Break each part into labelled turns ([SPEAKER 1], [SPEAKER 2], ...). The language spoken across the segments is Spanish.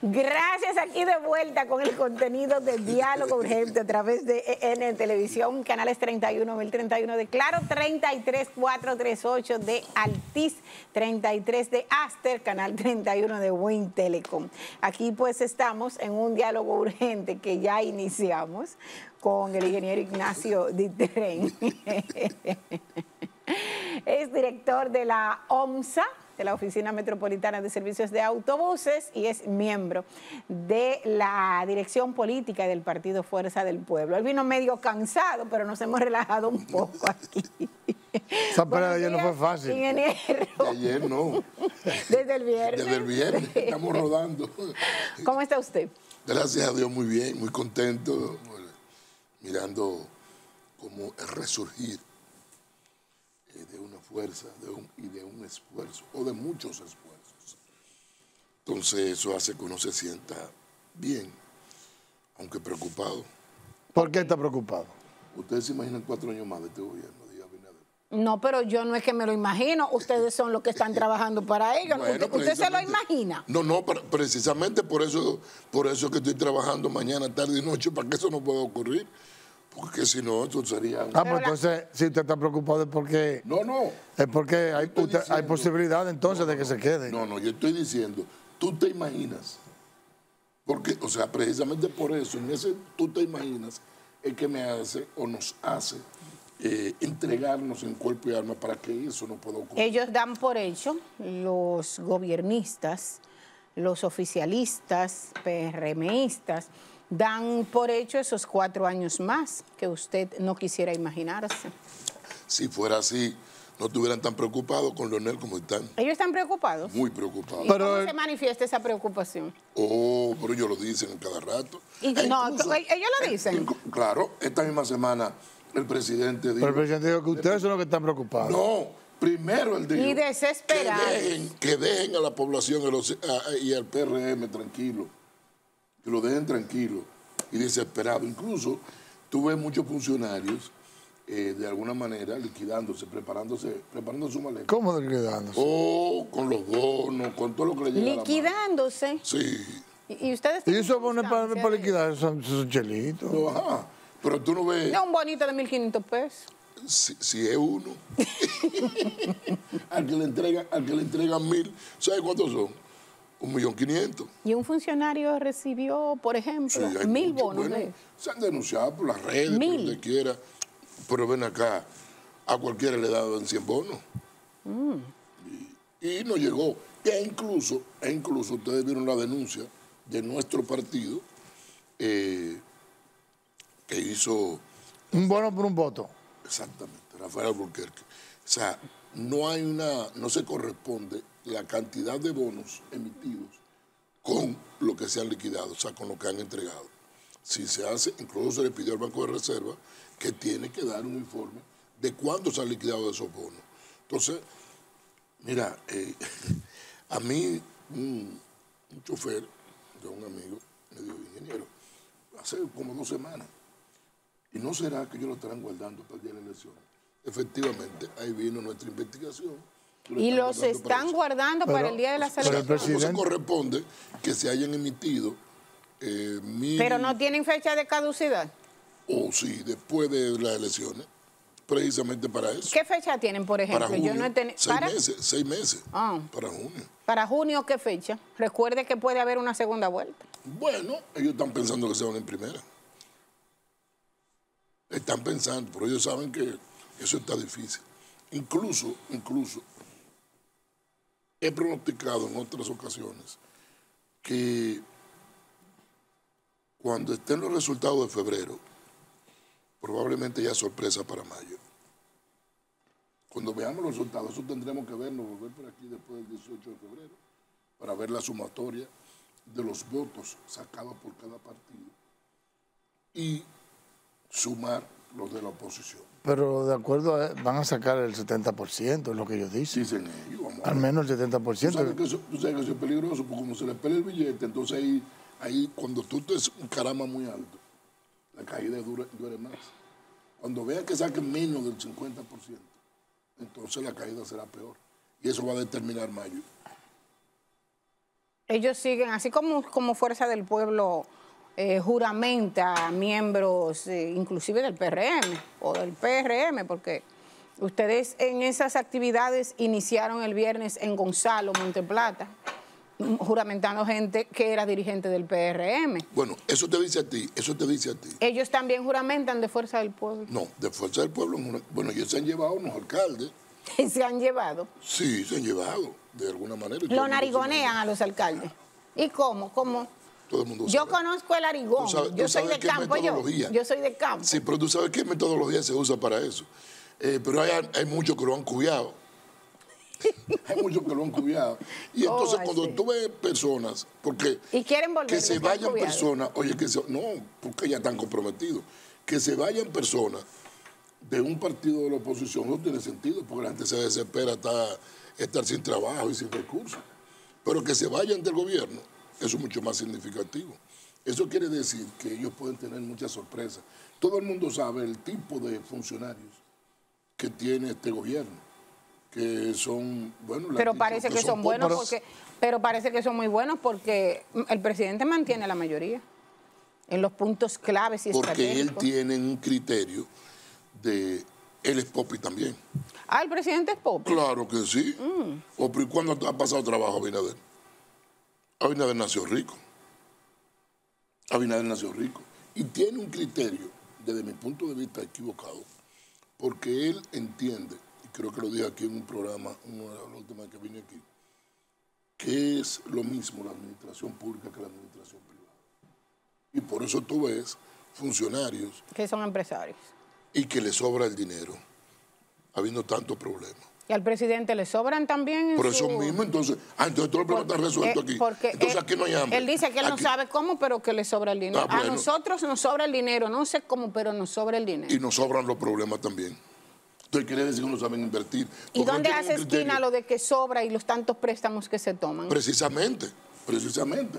[SPEAKER 1] Gracias aquí de vuelta con el contenido de Diálogo Urgente a través de EN Televisión, canales 31, 1031 de Claro, 33, 438 de Altiz, 33 de Aster, canal 31 de Win Telecom. Aquí pues estamos en un diálogo urgente que ya iniciamos con el ingeniero Ignacio Diteren. es director de la OMSA, de la Oficina Metropolitana de Servicios de Autobuses y es miembro de la dirección política del Partido Fuerza del Pueblo. Él vino medio cansado, pero nos hemos relajado un poco aquí.
[SPEAKER 2] Esa pelea de ayer no fue fácil.
[SPEAKER 1] Ingeniero.
[SPEAKER 3] De ayer no.
[SPEAKER 1] Desde el viernes.
[SPEAKER 3] Desde el viernes. Estamos rodando.
[SPEAKER 1] ¿Cómo está usted?
[SPEAKER 3] Gracias a Dios, muy bien, muy contento, mirando cómo resurgir eh, de una fuerza de un, y de un esfuerzo, o de muchos esfuerzos. Entonces eso hace que uno se sienta bien, aunque preocupado.
[SPEAKER 2] ¿Por qué está preocupado?
[SPEAKER 3] Ustedes se imaginan cuatro años más de este gobierno.
[SPEAKER 1] No, pero yo no es que me lo imagino. Ustedes son los que están trabajando para ello.
[SPEAKER 3] Bueno,
[SPEAKER 1] ¿Usted, usted se lo imagina?
[SPEAKER 3] No, no, pero precisamente por eso, por eso es que estoy trabajando mañana, tarde y noche, para que eso no pueda ocurrir. Porque si no, eso sería...
[SPEAKER 2] Ah,
[SPEAKER 1] Pero
[SPEAKER 2] pues entonces, si usted está preocupado es porque,
[SPEAKER 3] No, no.
[SPEAKER 2] es porque hay, usted- hay posibilidad entonces de que se quede.
[SPEAKER 3] No, no, yo estoy diciendo, tú te imaginas, porque, o sea, precisamente por eso, en ese tú te imaginas, es que me hace o nos hace eh, entregarnos en cuerpo y alma para que eso no pueda ocurrir.
[SPEAKER 1] Ellos dan por hecho, los gobiernistas, los oficialistas, PRMistas, dan por hecho esos cuatro años más que usted no quisiera imaginarse.
[SPEAKER 3] Si fuera así, no estuvieran tan preocupados con Leonel como están.
[SPEAKER 1] Ellos están preocupados.
[SPEAKER 3] Muy preocupados.
[SPEAKER 1] ¿Y
[SPEAKER 2] Pero
[SPEAKER 1] cómo
[SPEAKER 2] el-
[SPEAKER 1] se manifiesta esa preocupación?
[SPEAKER 3] Oh, pero ellos lo dicen en cada rato.
[SPEAKER 1] Y
[SPEAKER 3] E
[SPEAKER 1] no,
[SPEAKER 3] incluso-
[SPEAKER 1] ellos lo dicen.
[SPEAKER 3] inclu- Claro, esta misma semana el presidente dijo...
[SPEAKER 2] Pero el presidente dijo que ustedes son los que están preocupados.
[SPEAKER 3] No, primero el dijo
[SPEAKER 1] Y desesperados.
[SPEAKER 3] Que dejen, que dejen a la población y los- a- y al PRM tranquilo. Que lo dejen tranquilo y desesperado. Incluso tuve muchos funcionarios eh, de alguna manera liquidándose, preparándose, preparando su maleta.
[SPEAKER 2] ¿Cómo liquidándose?
[SPEAKER 3] O con los bonos, con todo lo que le llega a la mano.
[SPEAKER 1] Liquidándose.
[SPEAKER 3] Sí.
[SPEAKER 1] Y, y ustedes
[SPEAKER 2] Y eso pone para, para liquidar son, son chelitos.
[SPEAKER 3] No, ajá. Pero tú no ves
[SPEAKER 1] No, un bonito de 1.500 pesos.
[SPEAKER 3] si, si es uno. al que le entregan, al que le entregan mil, ¿sabes cuántos son? Un millón quinientos.
[SPEAKER 1] Y un funcionario recibió, por ejemplo,
[SPEAKER 3] Sí,
[SPEAKER 1] mil
[SPEAKER 3] mucho.
[SPEAKER 1] bonos.
[SPEAKER 3] Bueno,
[SPEAKER 1] de-
[SPEAKER 3] se han denunciado por las redes,
[SPEAKER 1] Mil.
[SPEAKER 3] por donde quiera. Pero ven acá, a cualquiera le daban 100 bonos.
[SPEAKER 1] Mm.
[SPEAKER 3] Y, y no llegó. E incluso, e incluso ustedes vieron la denuncia de nuestro partido eh, que hizo
[SPEAKER 2] Un bono por un voto.
[SPEAKER 3] Exactamente, Rafael Albuquerque. O sea, no hay una, no se corresponde la cantidad de bonos emitidos con lo que se han liquidado, o sea, con lo que han entregado. Si se hace, incluso se le pidió al Banco de Reserva que tiene que dar un informe de cuándo se han liquidado esos bonos. Entonces, mira, eh, a mí un, un chofer de un amigo me dijo, ingeniero, hace como dos semanas, ¿Y no será que ellos lo estarán guardando para el día de la elección? Efectivamente, ahí vino nuestra investigación.
[SPEAKER 1] Y los están guardando para el día de las
[SPEAKER 2] pero el
[SPEAKER 1] elecciones.
[SPEAKER 3] No se corresponde que se hayan emitido eh, mil...
[SPEAKER 1] Pero no tienen fecha de caducidad.
[SPEAKER 3] O sí, después de las elecciones, precisamente para eso.
[SPEAKER 1] ¿Qué fecha tienen, por ejemplo?
[SPEAKER 3] Para junio,
[SPEAKER 1] Yo no he teni-
[SPEAKER 3] seis
[SPEAKER 1] ¿Para?
[SPEAKER 3] meses, seis meses,
[SPEAKER 1] Ah.
[SPEAKER 3] para junio.
[SPEAKER 1] Para junio, ¿qué fecha? Recuerde que puede haber una segunda vuelta.
[SPEAKER 3] Bueno, ellos están pensando que se van en primera. Están pensando, pero ellos saben que eso está difícil. Incluso, incluso, he pronosticado en otras ocasiones que cuando estén los resultados de febrero, probablemente ya sorpresa para mayo. Cuando veamos los resultados, eso tendremos que vernos, volver por aquí después del 18 de febrero, para ver la sumatoria de los votos sacados por cada partido y sumar los de la oposición.
[SPEAKER 2] Pero de acuerdo a van a sacar el 70%, es lo que ellos dicen.
[SPEAKER 3] Dicen ellos, vamos a
[SPEAKER 2] Al menos el
[SPEAKER 3] Tú sabes,
[SPEAKER 2] 70%.
[SPEAKER 3] que eso, tú sabes que eso es peligroso, porque como se le pelea el billete, entonces ahí, ahí cuando tú te un caramba muy alto, la caída dura, duele más. Cuando vean que saquen menos del 50%, entonces la caída será peor. Y eso va a determinar mayo.
[SPEAKER 1] Ellos siguen, así como, como Fuerza del Pueblo eh, juramenta miembros eh, inclusive del PRM o del PRM, porque ustedes en esas actividades iniciaron el viernes en Gonzalo, Monteplata, juramentando gente que era dirigente del PRM.
[SPEAKER 3] Bueno, eso te dice a ti, eso te dice a ti.
[SPEAKER 1] Ellos también juramentan de Fuerza del Pueblo.
[SPEAKER 3] No, de Fuerza del Pueblo, no. bueno, ellos se han llevado unos alcaldes.
[SPEAKER 1] se han llevado.
[SPEAKER 3] Sí, se han llevado, de alguna manera.
[SPEAKER 1] Lo narigonean a los alcaldes. ¿Y cómo? ¿Cómo?
[SPEAKER 3] Todo el mundo
[SPEAKER 1] yo
[SPEAKER 3] sabe.
[SPEAKER 1] conozco el arigón.
[SPEAKER 3] Sabes-
[SPEAKER 1] yo soy de campo, yo. Yo soy de campo.
[SPEAKER 3] Sí, pero tú sabes qué metodología se usa para eso. Eh, pero hay, hay muchos que lo han cuidado. hay muchos que lo han cuidado. Y
[SPEAKER 1] Oh,
[SPEAKER 3] entonces
[SPEAKER 1] I
[SPEAKER 3] cuando tú ves personas, porque
[SPEAKER 1] Y quieren volver.
[SPEAKER 3] que se vayan personas, oye, que se- no, porque ya están comprometidos, que se vayan personas de un partido de la oposición no tiene sentido, porque la gente se desespera estar, estar sin trabajo y sin recursos. Pero que se vayan del gobierno, eso es mucho más significativo. Eso quiere decir que ellos pueden tener muchas sorpresas. Todo el mundo sabe el tipo de funcionarios que tiene este gobierno, que son, bueno,
[SPEAKER 1] Pero parece que son buenos porque, pero parece que son muy buenos porque el presidente mantiene la mayoría en los puntos claves y
[SPEAKER 3] porque él tiene un criterio de él es Popi también.
[SPEAKER 1] Ah, el presidente es Pope.
[SPEAKER 3] Claro que sí.
[SPEAKER 1] Mm.
[SPEAKER 3] O, pero ¿y ¿Cuándo ha pasado trabajo Abinader? Abinader nació rico. Abinader nació rico. Y tiene un criterio, desde mi punto de vista, equivocado, porque él entiende, y creo que lo dije aquí en un programa, una de las últimas que vine aquí, que es lo mismo la administración pública que la administración privada. Y por eso tú ves funcionarios
[SPEAKER 1] que son empresarios.
[SPEAKER 3] y que le sobra el dinero, habiendo tantos problemas.
[SPEAKER 1] Y al presidente le sobran también.
[SPEAKER 3] Por eso
[SPEAKER 1] su-
[SPEAKER 3] mismo, entonces, ah, entonces todo el problema está resuelto
[SPEAKER 1] Eh,
[SPEAKER 3] aquí.
[SPEAKER 1] Porque
[SPEAKER 3] entonces
[SPEAKER 1] él,
[SPEAKER 3] aquí no hay hambre.
[SPEAKER 1] Él dice que él no sabe cómo, pero que le sobra el dinero.
[SPEAKER 3] Ah, bueno.
[SPEAKER 1] A nosotros nos sobra el dinero, no sé cómo, pero nos sobra el dinero.
[SPEAKER 3] Y nos sobran los problemas también. Entonces quiere decir que no saben invertir.
[SPEAKER 1] ¿Y dónde
[SPEAKER 3] no
[SPEAKER 1] hace esquina lo de que sobra y los tantos préstamos que se toman?
[SPEAKER 3] Precisamente, precisamente.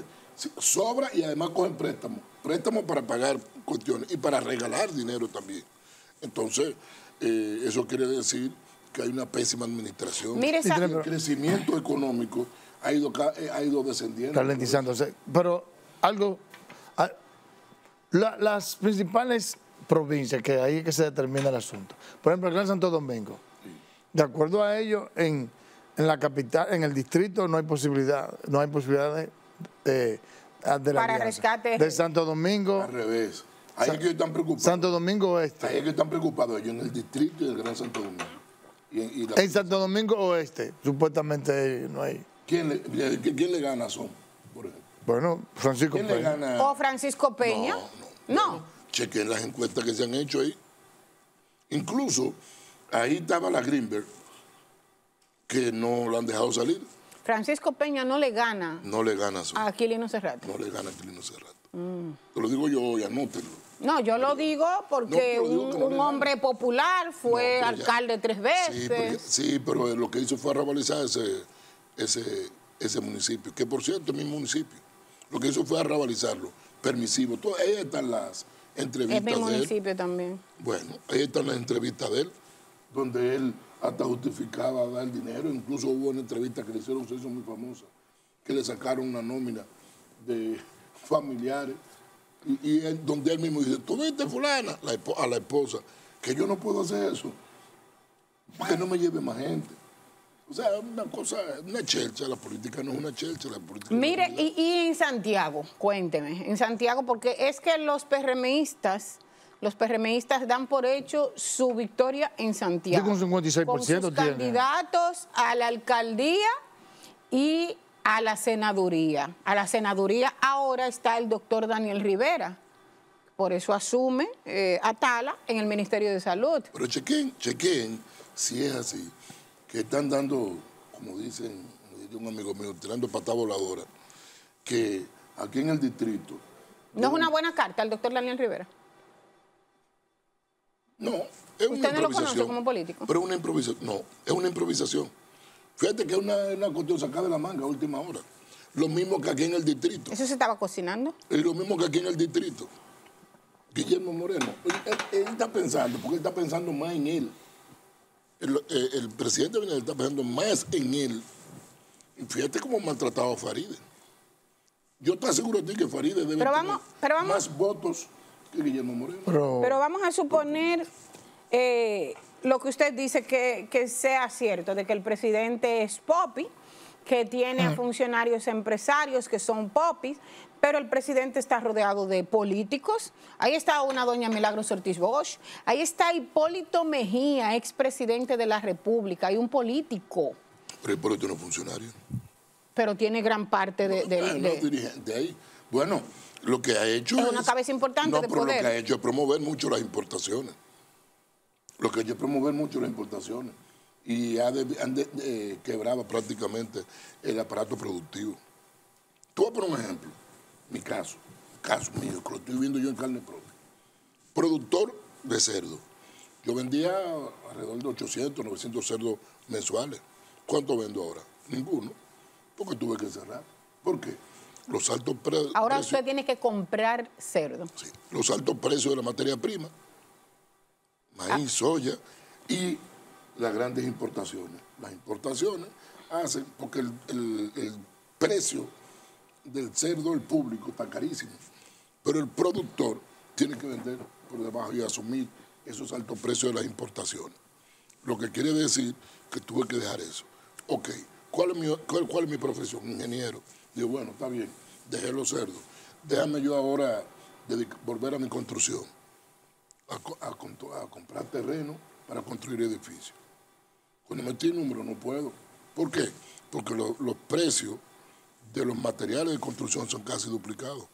[SPEAKER 3] Sobra y además cogen préstamos. Préstamos para pagar cuestiones y para regalar dinero también. Entonces, eh, eso quiere decir que hay una pésima administración.
[SPEAKER 1] Mire, esa-
[SPEAKER 3] el crecimiento económico ha ido, eh, ha ido descendiendo.
[SPEAKER 2] ralentizándose. Pero algo, la- las principales provincias, que ahí es que se determina el asunto. Por ejemplo, el Gran Santo Domingo, de acuerdo a ello, en, en la capital, en el distrito no hay posibilidad, no hay posibilidad de, de- de la
[SPEAKER 1] Para
[SPEAKER 2] alianza.
[SPEAKER 1] rescate.
[SPEAKER 2] De Santo Domingo,
[SPEAKER 3] Al revés. Ahí es que están preocupados.
[SPEAKER 2] Santo Domingo Oeste.
[SPEAKER 3] Ahí es que están preocupados ellos en el distrito y el Gran Santo Domingo. Y, y la-
[SPEAKER 2] En Santo Domingo Oeste, supuestamente no hay.
[SPEAKER 3] ¿quién, le, ¿Quién le gana a Son, por ejemplo?
[SPEAKER 2] Bueno, Francisco
[SPEAKER 3] ¿Quién le
[SPEAKER 2] Peña.
[SPEAKER 3] gana?
[SPEAKER 1] ¿O Francisco Peña?
[SPEAKER 3] No,
[SPEAKER 1] No.
[SPEAKER 3] Chequen las encuestas que se han hecho ahí. Incluso ahí estaba la Greenberg, que no la han dejado salir.
[SPEAKER 1] Francisco Peña no le gana
[SPEAKER 3] No le gana a Son.
[SPEAKER 1] a Aquilino Serrato.
[SPEAKER 3] No le gana a Quilino Serrato.
[SPEAKER 1] Mm.
[SPEAKER 3] Te lo digo yo hoy, anótenlo.
[SPEAKER 1] No, yo lo digo porque
[SPEAKER 3] No, pero digo
[SPEAKER 1] un,
[SPEAKER 3] no
[SPEAKER 1] hombre popular fue
[SPEAKER 3] No, pero ya-
[SPEAKER 1] alcalde tres
[SPEAKER 3] Sí
[SPEAKER 1] veces.
[SPEAKER 3] pero, sí, pero lo que hizo fue arrabalizar ese, ese, ese municipio, que por cierto es mi municipio. Lo que hizo fue arrabalizarlo, permisivo. Ahí están las
[SPEAKER 1] es
[SPEAKER 3] entrevistas
[SPEAKER 1] mi
[SPEAKER 3] de él.
[SPEAKER 1] municipio también.
[SPEAKER 3] Bueno, ahí están las entrevistas de él, donde él hasta justificaba dar dinero. Incluso hubo una entrevista que le hicieron, se hizo muy famosa, que le sacaron una nómina de familiares. Y, y él- donde él mismo dice, tú viste fulana, la a la esposa, que yo no puedo hacer eso, que no me lleve más gente. O sea, una cosa, una chelcha, la política no es una chelcha, la política es una
[SPEAKER 1] Mire,
[SPEAKER 3] realidad.
[SPEAKER 1] y, y en Santiago, cuénteme, en Santiago, porque es que los PRMistas, los PRMistas dan por hecho su victoria en Santiago.
[SPEAKER 2] Sí, con 56%
[SPEAKER 1] Con sus
[SPEAKER 2] tiene.
[SPEAKER 1] candidatos a la alcaldía y a la senaduría. A la senaduría ahora está el doctor Daniel Rivera. Por eso asume eh, Atala en el Ministerio de Salud.
[SPEAKER 3] Pero chequen, chequen si es así, que están dando, como dicen, un amigo mío, tirando patada voladora, que aquí en el distrito,
[SPEAKER 1] ¿No es una buena carta el doctor Daniel Rivera?
[SPEAKER 3] no, es una
[SPEAKER 1] ¿Usted no lo conoce
[SPEAKER 3] improvisación.
[SPEAKER 1] como político?
[SPEAKER 3] Pero una improvisación, no, es una improvisación. Fíjate que es una, una cuestión sacada de la manga a última hora. Lo mismo que aquí en el distrito.
[SPEAKER 1] ¿Eso se estaba cocinando?
[SPEAKER 3] Es lo mismo que aquí en el distrito. Guillermo Moreno, él, él- él está pensando, porque él está pensando más en él. El, eh, el presidente Abinader está pensando más en él. Y fíjate cómo ha maltratado a Faride. Yo te aseguro a ti que Faride debe
[SPEAKER 1] Pero vamos-
[SPEAKER 3] tener
[SPEAKER 1] pero vamos-
[SPEAKER 3] más votos que Guillermo Moreno.
[SPEAKER 2] Pero,
[SPEAKER 1] Pero vamos a suponer eh, lo que usted dice que, que sea cierto, de que el presidente es popi, que tiene a funcionarios empresarios que son popis, pero el presidente está rodeado de políticos. Ahí está una doña Milagros Ortiz Bosch, ahí está Hipólito Mejía, expresidente de la República, hay un político,
[SPEAKER 3] Pero el político no es funcionario.
[SPEAKER 1] pero tiene gran parte de... de-
[SPEAKER 3] no,
[SPEAKER 1] de-
[SPEAKER 3] dirigente ahí. Bueno, lo que ha hecho
[SPEAKER 1] Es una cabeza importante
[SPEAKER 3] no,
[SPEAKER 1] de
[SPEAKER 3] pero
[SPEAKER 1] poder.
[SPEAKER 3] lo que ha hecho es promover mucho las importaciones. Lo que es promover mucho las importaciones. Y ha de- han de- eh, quebrado prácticamente el aparato productivo. Tú voy a poner un ejemplo. Mi caso, caso mío, que lo estoy viendo yo en carne propia. Productor de cerdo. Yo vendía alrededor de 800, 900 cerdos mensuales. ¿Cuánto vendo ahora? Ninguno. Porque tuve que cerrar. ¿Por qué? Los altos pre-
[SPEAKER 1] Ahora
[SPEAKER 3] precios.
[SPEAKER 1] usted tiene que comprar cerdo.
[SPEAKER 3] Sí, los altos precios de la materia prima, maíz, soya y las grandes importaciones. Las importaciones hacen porque el, precio del cerdo del público está carísimo, pero el productor tiene que vender por debajo y asumir esos altos precios de las importaciones. Lo que quiere decir que tuve que dejar eso. Ok, ¿cuál es mi, cuál, es mi profesión? Ingeniero. Digo, bueno, está bien, dejé los cerdos. Déjame yo ahora volver a mi construcción, a, comprar terreno para construir edificios. Cuando metí el número no puedo. ¿Por qué? Porque lo- los precios de los materiales de construcción son casi duplicados.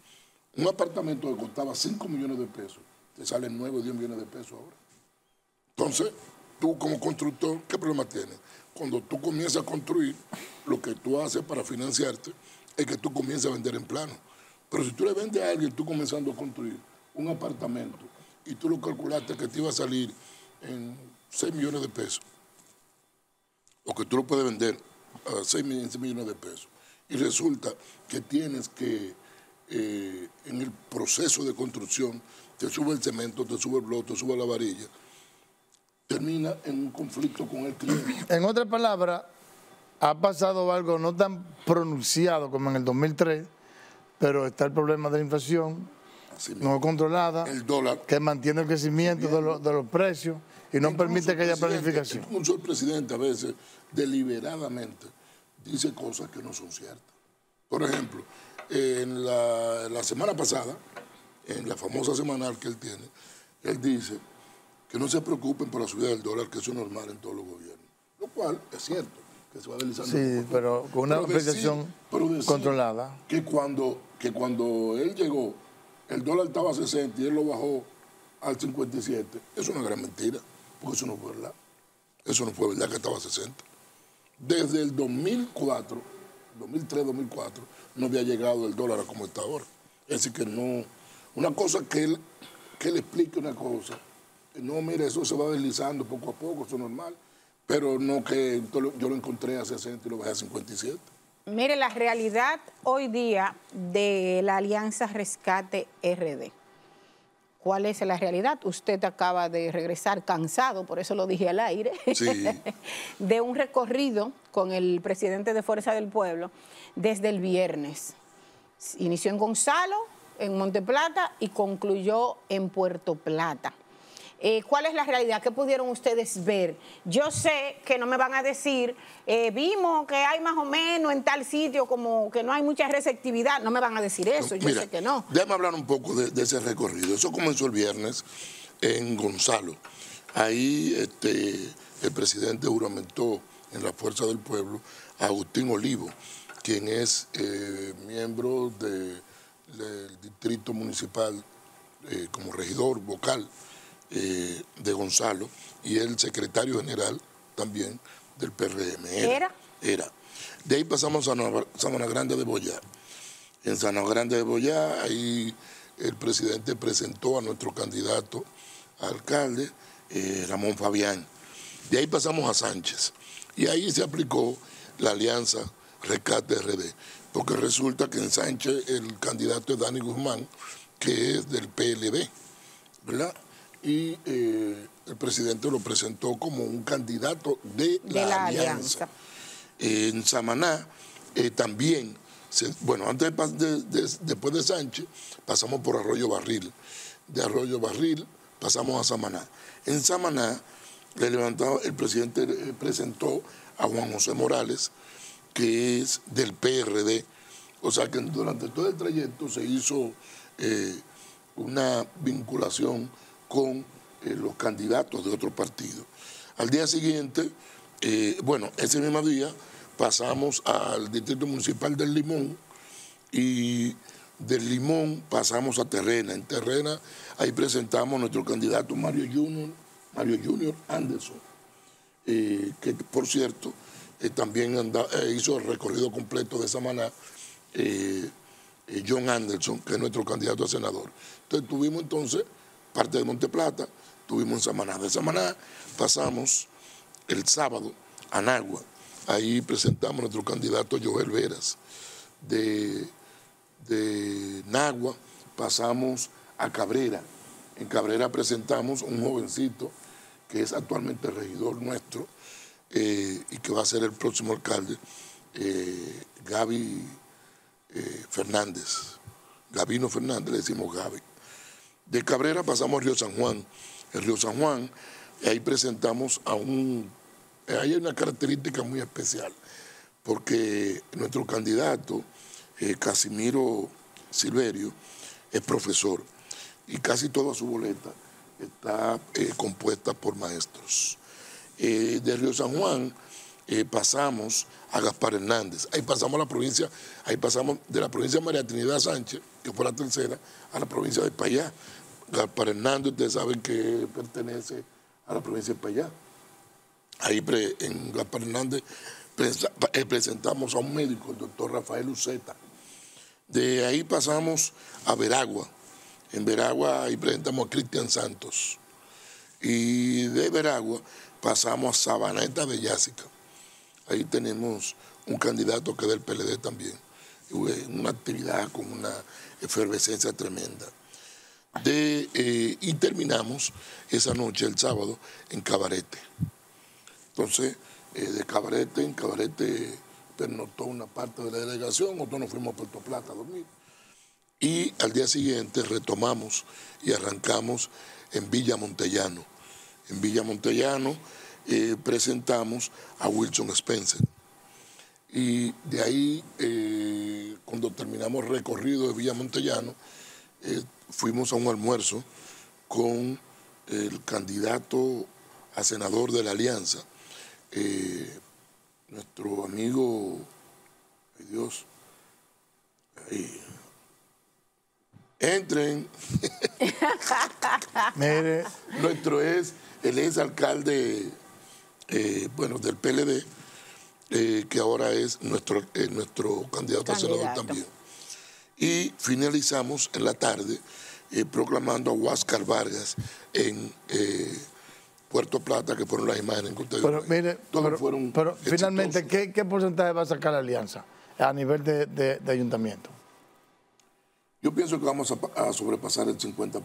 [SPEAKER 3] Un apartamento que costaba 5 millones de pesos, te salen 9 o 10 millones de pesos ahora. Entonces, tú como constructor, ¿qué problema tienes? Cuando tú comienzas a construir, lo que tú haces para financiarte es que tú comienzas a vender en plano. Pero si tú le vendes a alguien, tú comenzando a construir un apartamento y tú lo calculaste que te iba a salir en 6 millones de pesos, o que tú lo puedes vender a 6 millones de pesos, y resulta que tienes que, eh, en el proceso de construcción, te sube el cemento, te sube el bloque, te sube la varilla, termina en un conflicto con el cliente.
[SPEAKER 2] en otras palabras, ha pasado algo no tan pronunciado como en el 2003, pero está el problema de la inflación No controlada,
[SPEAKER 3] El dólar.
[SPEAKER 2] que mantiene el crecimiento de, los- de los precios y no permite que haya planificación.
[SPEAKER 3] Incluso el presidente a veces deliberadamente dice cosas que no son ciertas. Por ejemplo, en la, la semana pasada, en la famosa semanal que él tiene, él dice que no se preocupen por la subida del dólar, que eso es normal en todos los gobiernos. Lo cual es cierto, que se va deslizando.
[SPEAKER 2] Sí, pero con una
[SPEAKER 3] Pero decir-
[SPEAKER 2] controlada.
[SPEAKER 3] Que cuando, que cuando él llegó, el dólar estaba a 60 y él lo bajó al 57, eso es una gran mentira, porque eso no fue verdad. Eso no fue verdad que estaba a 60. Desde el 2004, 2003-2004, no había llegado el dólar a como está ahora. Es decir, que no. Una cosa que él, que él explique una cosa, no, mire, eso se va deslizando poco a poco, eso es normal, pero no que yo lo encontré a 60 y lo bajé a 57.
[SPEAKER 1] Mire, la realidad hoy día de la Alianza Rescate RD. ¿Cuál es la realidad? Usted acaba de regresar cansado, por eso lo dije al aire,
[SPEAKER 3] Sí.
[SPEAKER 1] de un recorrido con el presidente de Fuerza del Pueblo desde el viernes. Inició en Gonzalo, en Monteplata y concluyó en Puerto Plata. Eh, ¿Cuál es la realidad? ¿Qué pudieron ustedes ver? Yo sé que no me van a decir, eh, vimos que hay más o menos en tal sitio como que no hay mucha receptividad. No me van a decir eso, yo
[SPEAKER 3] Mira,
[SPEAKER 1] sé que no.
[SPEAKER 3] Déjame hablar un poco de, de ese recorrido. Eso comenzó el viernes en Gonzalo. Ahí este, el presidente juramentó en la Fuerza del Pueblo a Agustín Olivo, quien es eh, miembro de- del distrito municipal eh, como regidor vocal eh, de Gonzalo y el secretario general también del PRM.
[SPEAKER 1] ¿Era?
[SPEAKER 3] Era. De ahí pasamos a Sabana- Sabana Grande de Boyá. En Sabana Grande de Boyá, ahí el presidente presentó a nuestro candidato a alcalde, eh, Ramón Fabián. De ahí pasamos a Sánchez. Y ahí se aplicó la alianza Rescate RD. Porque resulta que en Sánchez el candidato es Dani Guzmán, que es del PLD, ¿verdad? Y eh, el presidente lo presentó como un candidato de la,
[SPEAKER 1] De la
[SPEAKER 3] alianza.
[SPEAKER 1] alianza.
[SPEAKER 3] En Samaná eh, también se- bueno, antes de después de Sánchez, pasamos por Arroyo Barril. De Arroyo Barril pasamos a Samaná. En Samaná, le levantaba, el presidente eh, presentó a Juan José Morales, que es del PRD. O sea que durante todo el trayecto se hizo una vinculación con eh, los candidatos de otros partidos. Al día siguiente, eh, bueno, ese mismo día pasamos al Distrito Municipal del Limón y del Limón pasamos a Terrena. En Terrena ahí presentamos a nuestro candidato Mario Junior, Mario Junior Anderson, eh, que por cierto también hizo el recorrido completo de Samaná, John Anderson, que es nuestro candidato a senador. Entonces tuvimos entonces parte de Monteplata, tuvimos en Samaná. De Samaná pasamos el sábado a Nagua. Ahí presentamos a nuestro candidato Joel Veras. De, de Nagua pasamos a Cabrera. En Cabrera presentamos a un jovencito que es actualmente regidor nuestro eh, y que va a ser el próximo alcalde, eh, Gaby eh, Fernández. Gabino Fernández, le decimos Gaby. De Cabrera pasamos a Río San Juan. En Río San Juan, ahí presentamos a un... Ahí hay una característica muy especial, porque nuestro candidato, eh, Casimiro Silverio, es profesor y casi toda su boleta está eh, compuesta por maestros. Eh, de Río San Juan eh, pasamos a Gaspar Hernández, ahí pasamos a la provincia, ahí pasamos de la provincia de María Trinidad Sánchez, que fue la tercera, a la provincia de Payá. Gaspar Hernández, ustedes saben que pertenece a la provincia de Payá. Ahí en Gaspar Hernández eh, presentamos a un médico, el doctor Rafael Uceta. De ahí pasamos a Veragua. En Veragua ahí presentamos a Cristian Santos. Y de Veragua pasamos a Sabaneta de Yásica. Ahí tenemos un candidato que es del PLD también. Una actividad con una efervescencia tremenda. De, eh, y terminamos esa noche, el sábado, en Cabarete. Entonces, eh, de Cabarete, en Cabarete pernoctó una parte de la delegación, nosotros nos fuimos a Puerto Plata a dormir. Y al día siguiente retomamos y arrancamos en Villa Montellano. En Villa Montellano eh, presentamos a Wilson Spencer. Y de ahí, eh, cuando terminamos recorrido de Villa Montellano, eh, fuimos a un almuerzo con el candidato a senador de la Alianza, eh, nuestro amigo, ay Dios, ahí. entren,
[SPEAKER 2] Mire,
[SPEAKER 3] nuestro es el ex alcalde, bueno, del PLD, eh, que ahora es nuestro, eh, nuestro candidato, a senador también. Y finalizamos en la tarde eh, proclamando a Huáscar Vargas en eh, Puerto Plata, que fueron las imágenes que ustedes
[SPEAKER 2] pero
[SPEAKER 3] ven.
[SPEAKER 2] mire,
[SPEAKER 3] Todos
[SPEAKER 2] pero,
[SPEAKER 3] fueron
[SPEAKER 2] pero finalmente. ¿qué, qué porcentaje va a sacar la alianza a nivel de, de- de ayuntamiento?
[SPEAKER 3] Yo pienso que vamos a sobrepasar el 50%.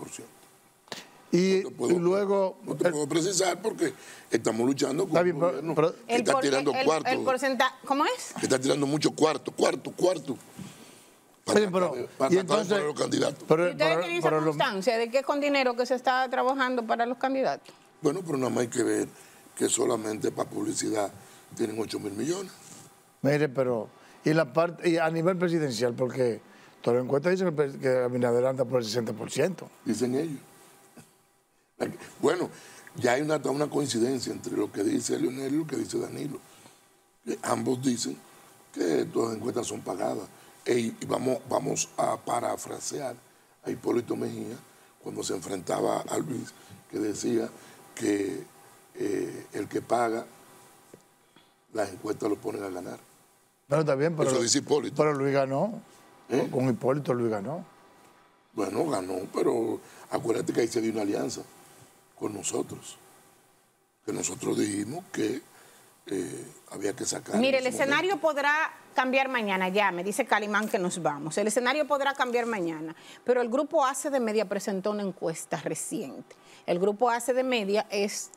[SPEAKER 2] Y,
[SPEAKER 3] No te puedo-
[SPEAKER 2] y luego,
[SPEAKER 3] No te puedo precisar porque estamos luchando con
[SPEAKER 2] Está bien,
[SPEAKER 3] un
[SPEAKER 2] pero-
[SPEAKER 3] gobierno
[SPEAKER 2] pero-
[SPEAKER 3] que está
[SPEAKER 1] por-
[SPEAKER 3] tirando
[SPEAKER 1] el-
[SPEAKER 3] cuarto.
[SPEAKER 1] el porcentaje, ¿cómo es?
[SPEAKER 3] que está tirando mucho cuarto, cuarto, cuarto. Para,
[SPEAKER 2] pero-
[SPEAKER 3] para
[SPEAKER 2] y entonces-
[SPEAKER 3] los candidatos.
[SPEAKER 2] pero-
[SPEAKER 1] ¿Y ustedes tienen esa constancia de que es con dinero que se está trabajando para los candidatos?
[SPEAKER 3] Bueno, pero nada más hay que ver que solamente para publicidad tienen 8 mil millones.
[SPEAKER 2] mire, pero, y la parte, y a nivel presidencial, porque todas las encuestas dicen que, que Abinader anda por el 60%.
[SPEAKER 3] dicen ellos. Bueno, ya hay una, una coincidencia entre lo que dice Leonel y lo que dice Danilo. Que ambos dicen que todas las encuestas son pagadas. Y vamos, vamos a parafrasear a Hipólito Mejía cuando se enfrentaba a Luis, que decía que eh, el que paga las encuestas lo ponen a ganar.
[SPEAKER 2] No, está bien, pero,
[SPEAKER 3] Eso dice Hipólito.
[SPEAKER 2] pero Luis ganó.
[SPEAKER 3] ¿Eh?
[SPEAKER 2] Con Hipólito Luis ganó.
[SPEAKER 3] Bueno, ganó, pero acuérdate que ahí se dio una alianza con nosotros. Que nosotros dijimos que eh, había que sacar.
[SPEAKER 1] Mire, el escenario podrá cambiar mañana, ya, me dice Calimán que nos vamos. El escenario podrá cambiar mañana, pero el grupo ACE de Media presentó una encuesta reciente. El grupo ACE de Media es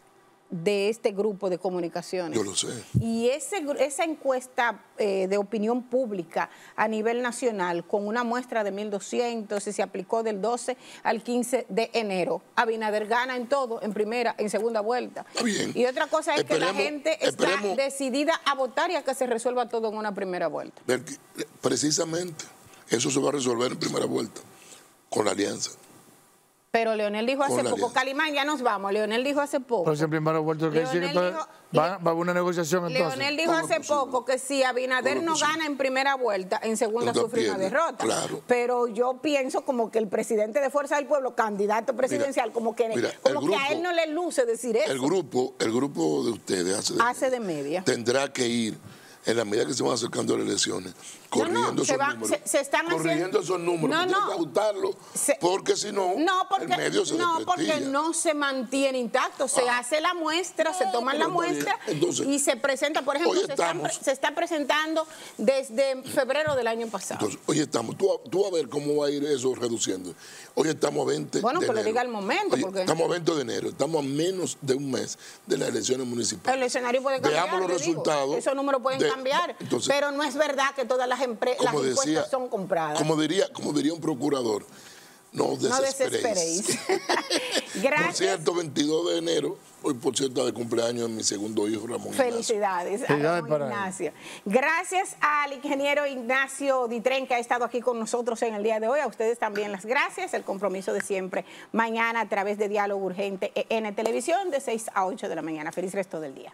[SPEAKER 1] de este grupo de comunicaciones.
[SPEAKER 3] Yo lo sé.
[SPEAKER 1] Y ese, esa encuesta eh, de opinión pública a nivel nacional, con una muestra de 1.200, se aplicó del 12 al 15 de enero. Abinader gana en todo, en primera, en segunda vuelta.
[SPEAKER 3] bien.
[SPEAKER 1] Y otra cosa es que la gente está decidida a votar y a que se resuelva todo en una primera vuelta.
[SPEAKER 3] Precisamente, eso se va a resolver en primera vuelta con la alianza.
[SPEAKER 1] Pero Leonel dijo hace poco. Calimán, ya nos vamos. Leonel dijo hace poco.
[SPEAKER 2] Pero siempre que que entonces
[SPEAKER 1] dijo-
[SPEAKER 2] va, va a haber una negociación entonces.
[SPEAKER 1] Leonel dijo
[SPEAKER 3] ¿Cómo es
[SPEAKER 1] hace
[SPEAKER 3] posible?
[SPEAKER 1] poco que si Abinader
[SPEAKER 3] ¿Cómo es
[SPEAKER 1] no
[SPEAKER 3] posible?
[SPEAKER 1] gana en primera vuelta, en segunda sufre una derrota.
[SPEAKER 3] claro.
[SPEAKER 1] Pero yo pienso como que el presidente de Fuerza del Pueblo, candidato presidencial, como que,
[SPEAKER 3] mira,
[SPEAKER 1] como que a él no le luce decir eso.
[SPEAKER 3] El grupo, el grupo de ustedes hace de,
[SPEAKER 1] Hace de media.
[SPEAKER 3] tendrá que ir en la medida que se van acercando las elecciones,
[SPEAKER 1] No, no,
[SPEAKER 3] corrigiendo
[SPEAKER 1] se
[SPEAKER 3] esos
[SPEAKER 1] va-
[SPEAKER 3] números.
[SPEAKER 1] se- se están
[SPEAKER 3] corrigiendo
[SPEAKER 1] haciendo-
[SPEAKER 3] esos números.
[SPEAKER 1] No, no. Se-
[SPEAKER 3] porque si no,
[SPEAKER 1] No,
[SPEAKER 3] el medio se
[SPEAKER 1] no, porque no se mantiene intacto. Se
[SPEAKER 3] Ah.
[SPEAKER 1] hace la muestra, se
[SPEAKER 3] Ah,
[SPEAKER 1] toman la muestra
[SPEAKER 3] Entonces,
[SPEAKER 1] y se presenta. Por ejemplo, se,
[SPEAKER 3] estamos-
[SPEAKER 1] está presentando desde febrero del año pasado.
[SPEAKER 3] Entonces, hoy estamos, tú, tú a ver cómo va a ir eso reduciendo. Hoy estamos a 20
[SPEAKER 1] Bueno,
[SPEAKER 3] de
[SPEAKER 1] que le
[SPEAKER 3] enero.
[SPEAKER 1] diga el momento, porque-
[SPEAKER 3] Estamos a 20 de enero, estamos a menos de un mes de las elecciones municipales.
[SPEAKER 1] El escenario puede cambiar.
[SPEAKER 3] Veamos los
[SPEAKER 1] te digo.
[SPEAKER 3] resultados
[SPEAKER 1] Esos números pueden
[SPEAKER 3] de-
[SPEAKER 1] cambiar.
[SPEAKER 3] entonces-
[SPEAKER 1] pero no es verdad que todas las, empre- las
[SPEAKER 3] decía,
[SPEAKER 1] son compradas.
[SPEAKER 3] como diría, como diría un procurador, no
[SPEAKER 1] no
[SPEAKER 3] desesperéis.
[SPEAKER 1] desesperéis.
[SPEAKER 3] Por
[SPEAKER 1] Gracias.
[SPEAKER 3] cierto, 22 de enero, hoy por cierto de cumpleaños de mi segundo hijo Ramón. Ignacio.
[SPEAKER 1] Felicidades, a
[SPEAKER 2] Felicidades
[SPEAKER 1] Ramón. Ignacio. Gracias al ingeniero Ignacio Ditren que ha estado aquí con nosotros en el día de hoy. A ustedes también las gracias. El compromiso de siempre mañana a través de Diálogo Urgente en Televisión de 6 a 8 de la mañana. Feliz resto del día.